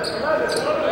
Olha, olha, olha.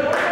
Good.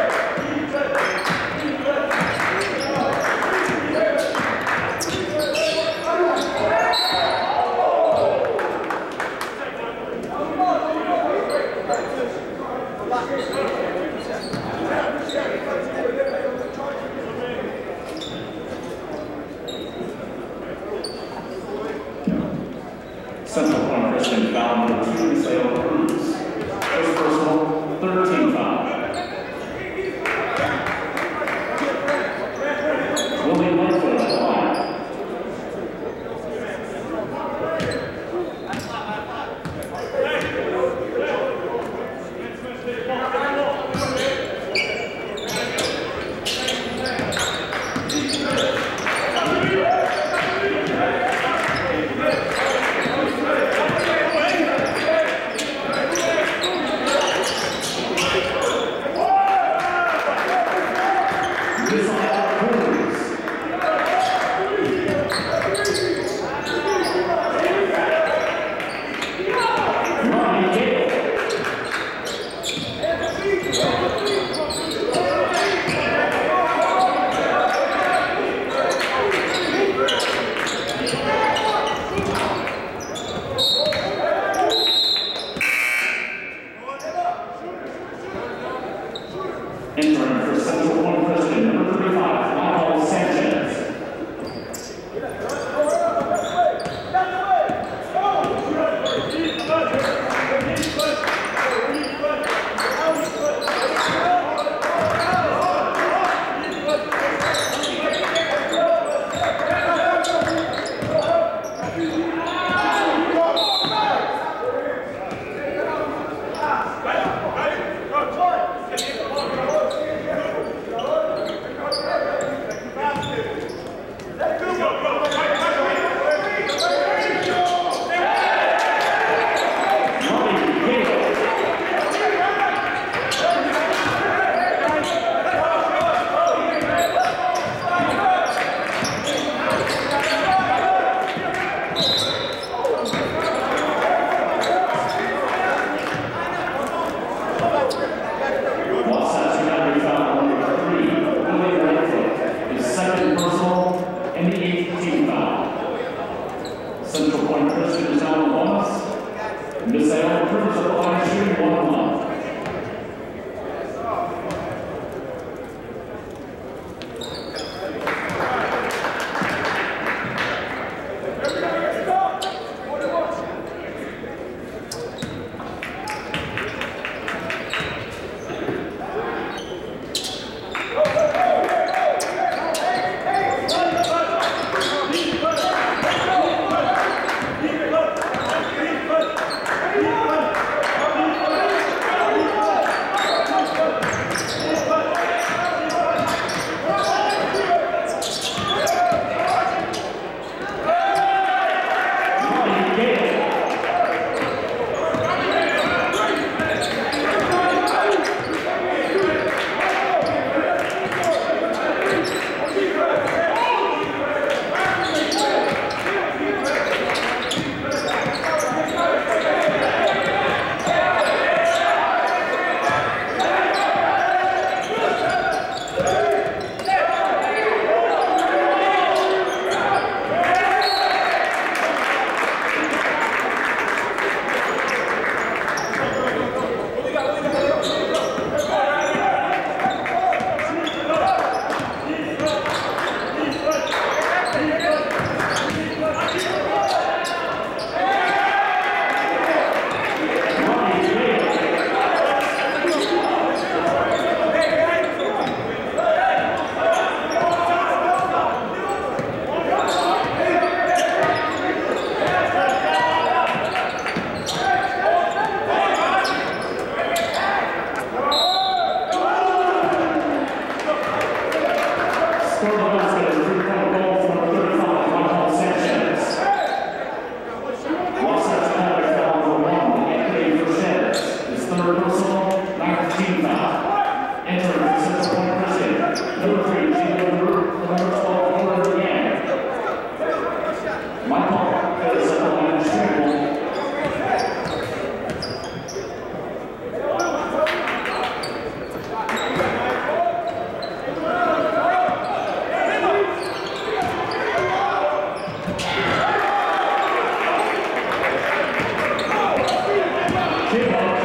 Keep on.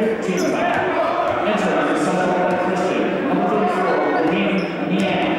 15 back. Entering Southern Christian, number 34, Lee Niang.